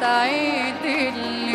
تعيد اللي